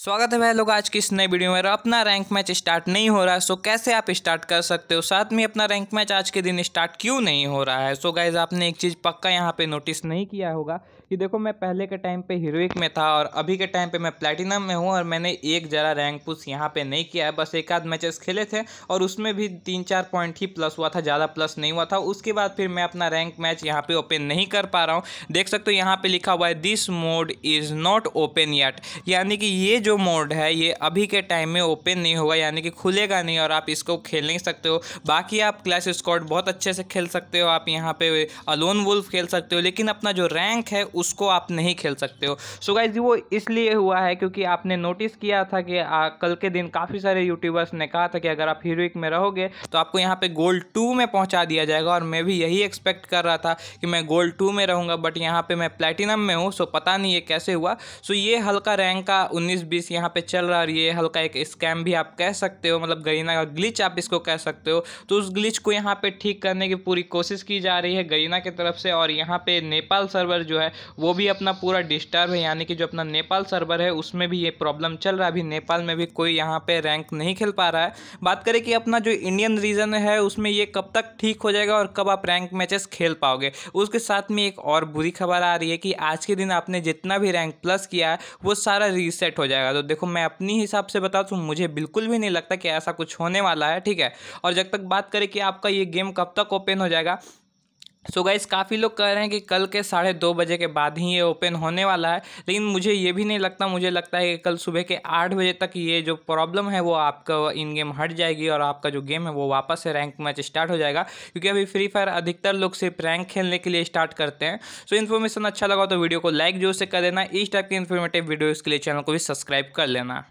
स्वागत है भाई लोग आज की इस नई वीडियो में। अपना रैंक मैच स्टार्ट नहीं हो रहा है सो कैसे आप स्टार्ट कर सकते हो? साथ में अपना रैंक मैच आज के दिन स्टार्ट क्यों नहीं हो रहा है? सो गाइज़ आपने एक चीज़ पक्का यहाँ पे नोटिस नहीं किया होगा कि देखो, मैं पहले के टाइम पे हीरोइक में था और अभी के टाइम पे मैं प्लेटिनम में हूँ और मैंने एक जरा रैंक पुश यहाँ पे नहीं किया है। बस एक आध मैचेस खेले थे और उसमें भी तीन चार पॉइंट ही प्लस हुआ था, ज़्यादा प्लस नहीं हुआ था। उसके बाद फिर मैं अपना रैंक मैच यहाँ पे ओपन नहीं कर पा रहा हूँ। देख सकते हो, यहाँ पे लिखा हुआ है this mode is not open yet यानी कि ये जो मोड है ये अभी के टाइम में ओपन नहीं होगा यानी कि खुलेगा नहीं और आप इसको खेल नहीं सकते हो। बाकी आप क्लैश स्कॉट बहुत अच्छे से खेल सकते हो आप यहाँ पे अलोन वुल्फ खेल सकते हो लेकिन अपना जो रैंक है उसको आप नहीं खेल सकते हो। सो गाइज़ वो इसलिए हुआ है क्योंकि आपने नोटिस किया था कि आ, कल के दिन काफ़ी सारे यूट्यूबर्स ने कहा था कि अगर आप हीरोइक में रहोगे तो आपको यहाँ पे गोल्ड टू में पहुँचा दिया जाएगा और मैं भी यही एक्सपेक्ट कर रहा था कि मैं गोल्ड टू में रहूँगा बट यहाँ पर मैं प्लेटिनम में हूँ सो पता नहीं ये कैसे हुआ। सो ये हल्का रैंक का उन्नीस बीस यहाँ पे चल रहा है ये हल्का एक स्कैम भी आप कह सकते हो मतलब गरीना का ग्लिच आप इसको कह सकते हो। तो उस ग्लिच को यहाँ पे ठीक करने की पूरी कोशिश की जा रही है गरीना की तरफ़ से और यहाँ पे नेपाल सर्वर जो है, वो भी अपना पूरा डिस्टर्ब है, यानी कि जो अपना नेपाल सर्वर है, उसमें भी ये प्रॉब्लम चल रहा है। अभी नेपाल में भी कोई यहाँ पर रैंक नहीं खेल पा रहा है। बात करें कि अपना जो इंडियन रीजन है, उसमें ये कब तक ठीक हो जाएगा और कब आप रैंक मैचेस खेल पाओगे। उसके साथ में एक और बुरी खबर आ रही है कि आज के दिन आपने जितना भी रैंक प्लस किया है, वो सारा रीसेट हो जाएगा। तो देखो मैं अपनी हिसाब से बता दूँ मुझे बिल्कुल भी नहीं लगता कि ऐसा कुछ होने वाला है, ठीक है? और जब तक बात करें कि आपका ये गेम कब तक ओपन हो जाएगा सो गाइज़ काफ़ी लोग कह रहे हैं कि कल के साढ़े दो बजे के बाद ही ये ओपन होने वाला है, लेकिन मुझे ये भी नहीं लगता, मुझे लगता है कि कल सुबह के आठ बजे तक ये जो प्रॉब्लम है, वो आपका इन गेम हट जाएगी और आपका जो गेम है, वो वापस से रैंक मैच स्टार्ट हो जाएगा। क्योंकि अभी फ्री फायर अधिकतर लोग सिर्फ़ रैंक खेलने के लिए स्टार्ट करते हैं। सो इन्फॉर्मेशन अच्छा लगा तो वीडियो को लाइक जो से कर देना। इस टाइप की इन्फॉर्मेटिव वीडियोज़ के लिए चैनल को भी सब्सक्राइब कर लेना।